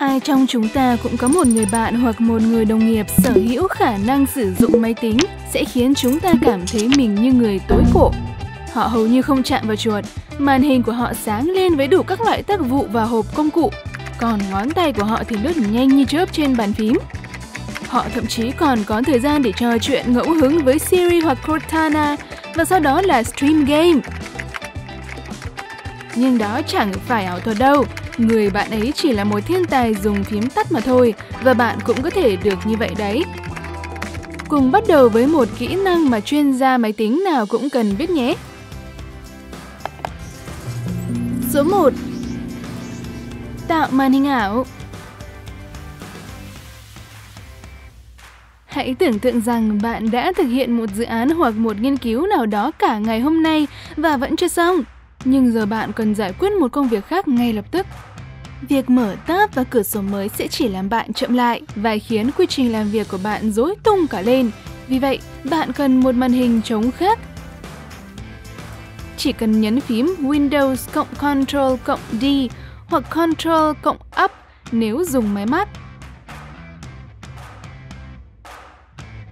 Ai trong chúng ta cũng có một người bạn hoặc một người đồng nghiệp sở hữu khả năng sử dụng máy tính sẽ khiến chúng ta cảm thấy mình như người tối cổ. Họ hầu như không chạm vào chuột, màn hình của họ sáng lên với đủ các loại tác vụ và hộp công cụ, còn ngón tay của họ thì lướt nhanh như chớp trên bàn phím. Họ thậm chí còn có thời gian để trò chuyện ngẫu hứng với Siri hoặc Cortana và sau đó là stream game. Nhưng đó chẳng phải ảo thuật đâu, người bạn ấy chỉ là một thiên tài dùng phím tắt mà thôi và bạn cũng có thể được như vậy đấy. Cùng bắt đầu với một kỹ năng mà chuyên gia máy tính nào cũng cần biết nhé. Số 1 Tạo màn hình ảo Hãy tưởng tượng rằng bạn đã thực hiện một dự án hoặc một nghiên cứu nào đó cả ngày hôm nay và vẫn chưa xong, nhưng giờ bạn cần giải quyết một công việc khác ngay lập tức. Việc mở tab và cửa sổ mới sẽ chỉ làm bạn chậm lại và khiến quy trình làm việc của bạn rối tung cả lên. Vì vậy, bạn cần một màn hình trống khác. Chỉ cần nhấn phím Windows cộng Ctrl cộng D hoặc Ctrl cộng Up nếu dùng máy Mac.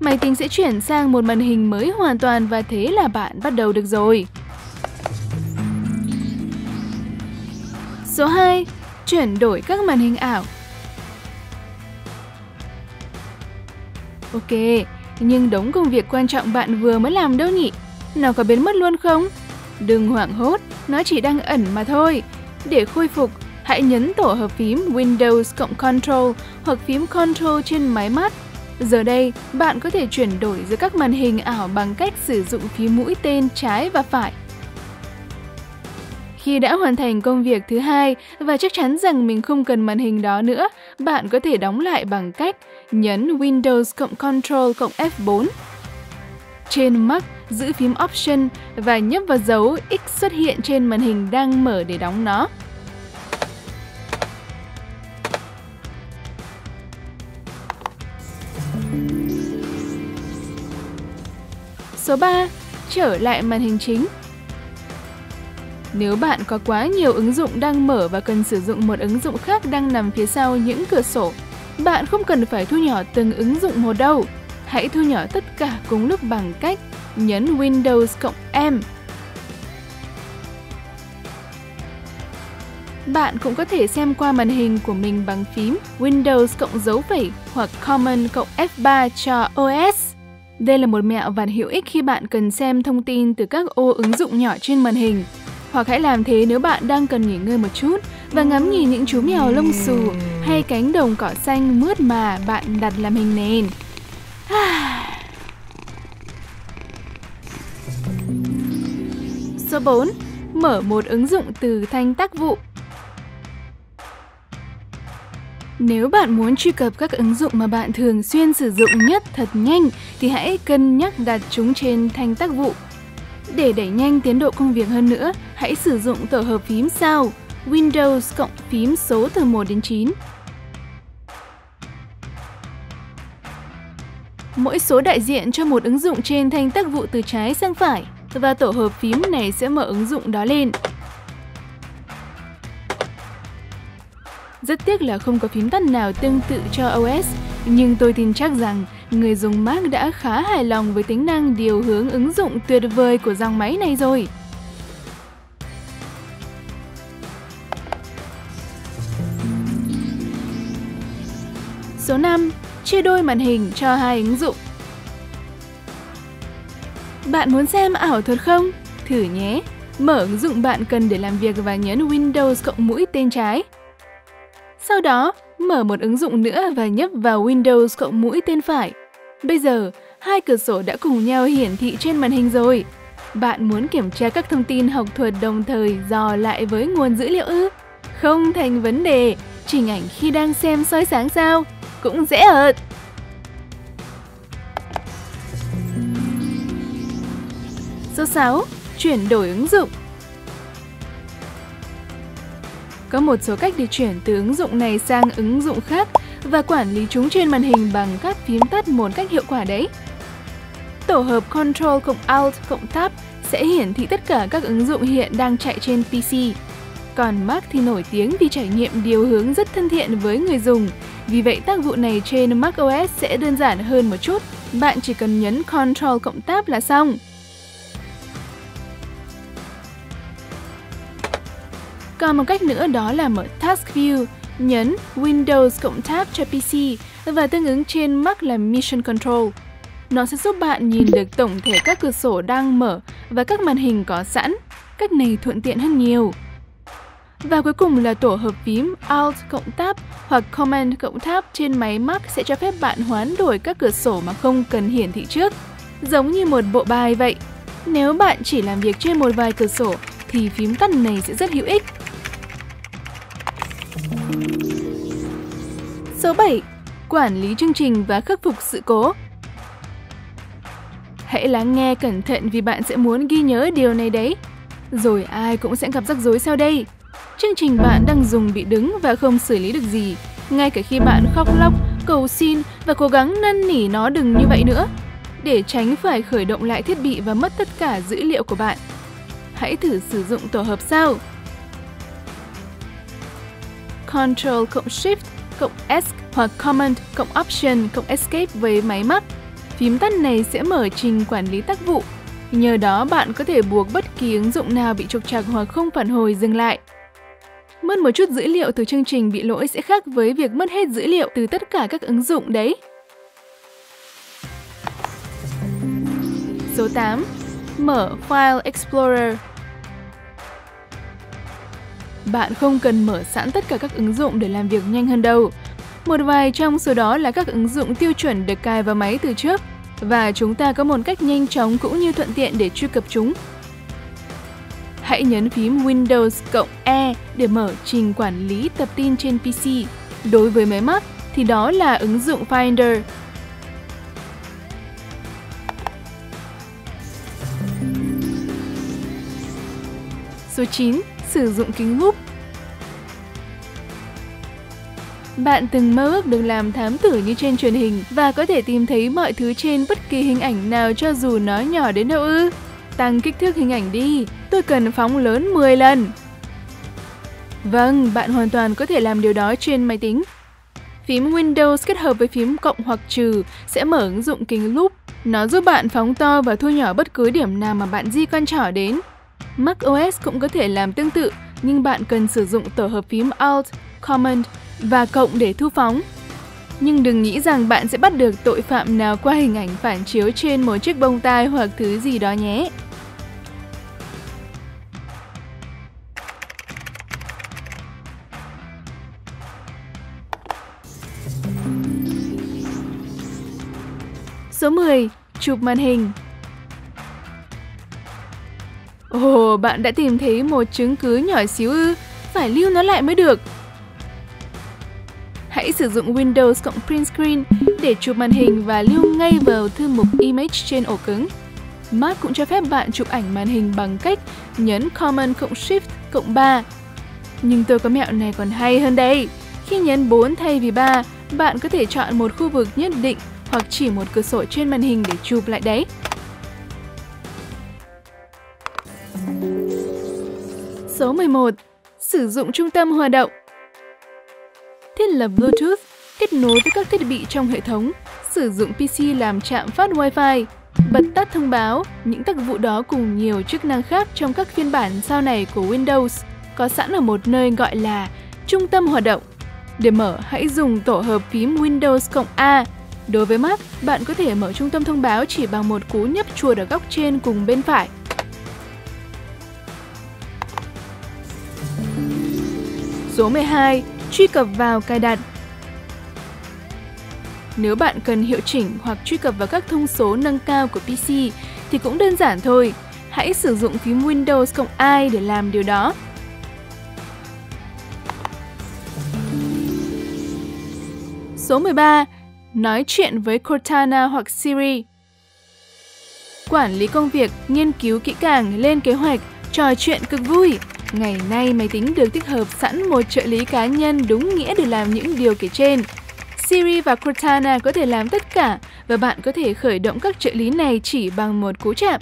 Máy tính sẽ chuyển sang một màn hình mới hoàn toàn và thế là bạn bắt đầu được rồi. Số 2 chuyển đổi các màn hình ảo. Ok, nhưng đống công việc quan trọng bạn vừa mới làm đâu nhỉ? Nào có biến mất luôn không? Đừng hoảng hốt, nó chỉ đang ẩn mà thôi. Để khôi phục, hãy nhấn tổ hợp phím Windows cộng Control hoặc phím Control trên máy mắt Giờ đây, bạn có thể chuyển đổi giữa các màn hình ảo bằng cách sử dụng phím mũi tên trái và phải. Khi đã hoàn thành công việc thứ hai và chắc chắn rằng mình không cần màn hình đó nữa, bạn có thể đóng lại bằng cách nhấn Windows cộng Control cộng F4. Trên Mac, giữ phím Option và nhấp vào dấu X xuất hiện trên màn hình đang mở để đóng nó. Số 3. Trở lại màn hình chính nếu bạn có quá nhiều ứng dụng đang mở và cần sử dụng một ứng dụng khác đang nằm phía sau những cửa sổ, bạn không cần phải thu nhỏ từng ứng dụng một đâu. Hãy thu nhỏ tất cả cùng lúc bằng cách nhấn Windows cộng M. Bạn cũng có thể xem qua màn hình của mình bằng phím Windows cộng dấu phẩy hoặc Command cộng F3 cho OS. Đây là một mẹo và hữu ích khi bạn cần xem thông tin từ các ô ứng dụng nhỏ trên màn hình. Hoặc hãy làm thế nếu bạn đang cần nghỉ ngơi một chút và ngắm nhìn những chú mèo lông xù hay cánh đồng cỏ xanh mướt mà bạn đặt làm hình nền. Số 4. Mở một ứng dụng từ thanh tác vụ. Nếu bạn muốn truy cập các ứng dụng mà bạn thường xuyên sử dụng nhất thật nhanh thì hãy cân nhắc đặt chúng trên thanh tác vụ để đẩy nhanh tiến độ công việc hơn nữa, hãy sử dụng tổ hợp phím sau Windows cộng phím số từ 1 đến 9. Mỗi số đại diện cho một ứng dụng trên thanh tác vụ từ trái sang phải và tổ hợp phím này sẽ mở ứng dụng đó lên. Rất tiếc là không có phím tắt nào tương tự cho OS, nhưng tôi tin chắc rằng người dùng Mac đã khá hài lòng với tính năng điều hướng ứng dụng tuyệt vời của dòng máy này rồi. Số 5. Chia đôi màn hình cho hai ứng dụng Bạn muốn xem ảo thuật không? Thử nhé! Mở ứng dụng bạn cần để làm việc và nhấn Windows cộng mũi tên trái. Sau đó, mở một ứng dụng nữa và nhấp vào Windows cộng mũi tên phải. Bây giờ, hai cửa sổ đã cùng nhau hiển thị trên màn hình rồi. Bạn muốn kiểm tra các thông tin học thuật đồng thời dò lại với nguồn dữ liệu ư? Không thành vấn đề, chỉnh ảnh khi đang xem soi sáng sao? Cũng dễ ợt! Số 6. Chuyển đổi ứng dụng Có một số cách để chuyển từ ứng dụng này sang ứng dụng khác và quản lý chúng trên màn hình bằng các phím tắt một cách hiệu quả đấy. Tổ hợp Ctrl cộng Alt cộng Tab sẽ hiển thị tất cả các ứng dụng hiện đang chạy trên PC. Còn Mac thì nổi tiếng vì trải nghiệm điều hướng rất thân thiện với người dùng. Vì vậy, tác vụ này trên macOS sẽ đơn giản hơn một chút. Bạn chỉ cần nhấn Ctrl cộng Tab là xong. Còn một cách nữa đó là mở Task View, nhấn Windows cộng Tab cho PC và tương ứng trên Mac là Mission Control. Nó sẽ giúp bạn nhìn được tổng thể các cửa sổ đang mở và các màn hình có sẵn. Cách này thuận tiện hơn nhiều. Và cuối cùng là tổ hợp phím Alt cộng Tab hoặc Command cộng Tab trên máy Mac sẽ cho phép bạn hoán đổi các cửa sổ mà không cần hiển thị trước. Giống như một bộ bài vậy. Nếu bạn chỉ làm việc trên một vài cửa sổ thì phím tắt này sẽ rất hữu ích. Số 7. Quản lý chương trình và khắc phục sự cố Hãy lắng nghe cẩn thận vì bạn sẽ muốn ghi nhớ điều này đấy. Rồi ai cũng sẽ gặp rắc rối sau đây. Chương trình bạn đang dùng bị đứng và không xử lý được gì. Ngay cả khi bạn khóc lóc, cầu xin và cố gắng năn nỉ nó đừng như vậy nữa. Để tránh phải khởi động lại thiết bị và mất tất cả dữ liệu của bạn. Hãy thử sử dụng tổ hợp sau. Ctrl cộng Shift cộng S hoặc Command cộng Option cộng Escape với máy Mac. Phím tắt này sẽ mở trình quản lý tác vụ. Nhờ đó bạn có thể buộc bất kỳ ứng dụng nào bị trục trặc hoặc không phản hồi dừng lại. Mất một chút dữ liệu từ chương trình bị lỗi sẽ khác với việc mất hết dữ liệu từ tất cả các ứng dụng đấy. Số 8. Mở File Explorer bạn không cần mở sẵn tất cả các ứng dụng để làm việc nhanh hơn đâu. Một vài trong số đó là các ứng dụng tiêu chuẩn được cài vào máy từ trước và chúng ta có một cách nhanh chóng cũng như thuận tiện để truy cập chúng. Hãy nhấn phím Windows cộng E để mở trình quản lý tập tin trên PC. Đối với máy Mac thì đó là ứng dụng Finder. Số 9. Sử dụng kính lúp Bạn từng mơ ước được làm thám tử như trên truyền hình và có thể tìm thấy mọi thứ trên bất kỳ hình ảnh nào cho dù nó nhỏ đến đâu ư? Tăng kích thước hình ảnh đi, tôi cần phóng lớn 10 lần. Vâng, bạn hoàn toàn có thể làm điều đó trên máy tính. Phím Windows kết hợp với phím cộng hoặc trừ sẽ mở ứng dụng kính lúp. Nó giúp bạn phóng to và thu nhỏ bất cứ điểm nào mà bạn di con trỏ đến. Mac OS cũng có thể làm tương tự, nhưng bạn cần sử dụng tổ hợp phím Alt, Command và cộng để thu phóng. Nhưng đừng nghĩ rằng bạn sẽ bắt được tội phạm nào qua hình ảnh phản chiếu trên một chiếc bông tai hoặc thứ gì đó nhé. Số 10. Chụp màn hình Ồ, bạn đã tìm thấy một chứng cứ nhỏ xíu ư? Phải lưu nó lại mới được. Hãy sử dụng Windows cộng Print Screen để chụp màn hình và lưu ngay vào thư mục Image trên ổ cứng. Mac cũng cho phép bạn chụp ảnh màn hình bằng cách nhấn Command cộng Shift cộng 3. Nhưng tôi có mẹo này còn hay hơn đây. Khi nhấn 4 thay vì 3, bạn có thể chọn một khu vực nhất định hoặc chỉ một cửa sổ trên màn hình để chụp lại đấy. Số 11. Sử dụng trung tâm hoạt động Thiết lập Bluetooth, kết nối với các thiết bị trong hệ thống, sử dụng PC làm chạm phát Wi-Fi, bật tắt thông báo, những tác vụ đó cùng nhiều chức năng khác trong các phiên bản sau này của Windows có sẵn ở một nơi gọi là trung tâm hoạt động. Để mở, hãy dùng tổ hợp phím Windows cộng A. Đối với Mac, bạn có thể mở trung tâm thông báo chỉ bằng một cú nhấp chuột ở góc trên cùng bên phải. Số 12. Truy cập vào cài đặt Nếu bạn cần hiệu chỉnh hoặc truy cập vào các thông số nâng cao của PC thì cũng đơn giản thôi. Hãy sử dụng phím Windows cộng I để làm điều đó. Số 13. Nói chuyện với Cortana hoặc Siri Quản lý công việc, nghiên cứu kỹ càng, lên kế hoạch, trò chuyện cực vui. Ngày nay máy tính được tích hợp sẵn một trợ lý cá nhân đúng nghĩa để làm những điều kể trên. Siri và Cortana có thể làm tất cả và bạn có thể khởi động các trợ lý này chỉ bằng một cú chạm.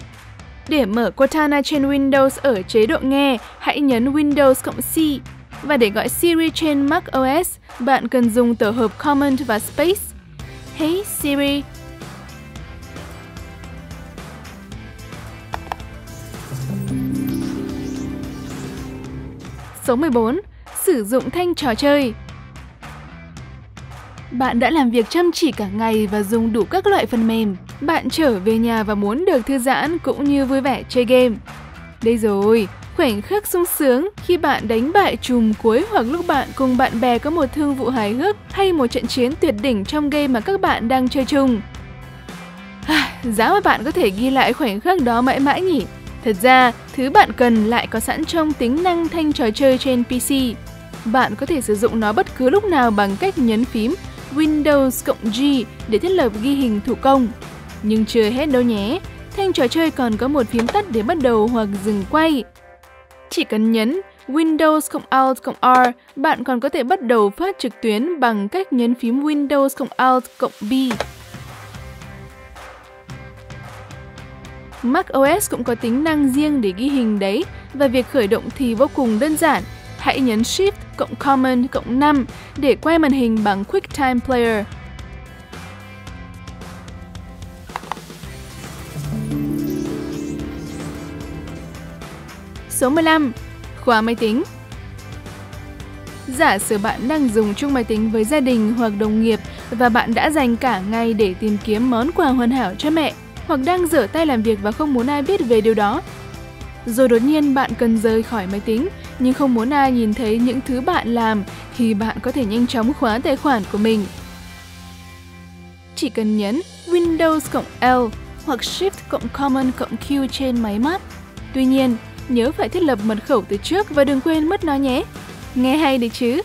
Để mở Cortana trên Windows ở chế độ nghe, hãy nhấn Windows cộng C. Và để gọi Siri trên Mac OS, bạn cần dùng tổ hợp Command và Space. Hey Siri, Số 14. Sử dụng thanh trò chơi Bạn đã làm việc chăm chỉ cả ngày và dùng đủ các loại phần mềm. Bạn trở về nhà và muốn được thư giãn cũng như vui vẻ chơi game. Đây rồi, khoảnh khắc sung sướng khi bạn đánh bại chùm cuối hoặc lúc bạn cùng bạn bè có một thương vụ hài hước hay một trận chiến tuyệt đỉnh trong game mà các bạn đang chơi chung. Giá mà bạn có thể ghi lại khoảnh khắc đó mãi mãi nhỉ? Thật ra, thứ bạn cần lại có sẵn trong tính năng thanh trò chơi trên PC. Bạn có thể sử dụng nó bất cứ lúc nào bằng cách nhấn phím Windows cộng G để thiết lập ghi hình thủ công. Nhưng chưa hết đâu nhé, thanh trò chơi còn có một phím tắt để bắt đầu hoặc dừng quay. Chỉ cần nhấn Windows cộng Alt cộng R, bạn còn có thể bắt đầu phát trực tuyến bằng cách nhấn phím Windows cộng Alt cộng B. Mac OS cũng có tính năng riêng để ghi hình đấy và việc khởi động thì vô cùng đơn giản. Hãy nhấn Shift cộng Command cộng 5 để quay màn hình bằng QuickTime Player. Số 15. Khóa máy tính Giả sử bạn đang dùng chung máy tính với gia đình hoặc đồng nghiệp và bạn đã dành cả ngày để tìm kiếm món quà hoàn hảo cho mẹ hoặc đang rửa tay làm việc và không muốn ai biết về điều đó. Rồi đột nhiên bạn cần rời khỏi máy tính, nhưng không muốn ai nhìn thấy những thứ bạn làm thì bạn có thể nhanh chóng khóa tài khoản của mình. Chỉ cần nhấn Windows cộng L hoặc Shift cộng Command cộng Q trên máy Mac. Tuy nhiên, nhớ phải thiết lập mật khẩu từ trước và đừng quên mất nó nhé. Nghe hay đấy chứ?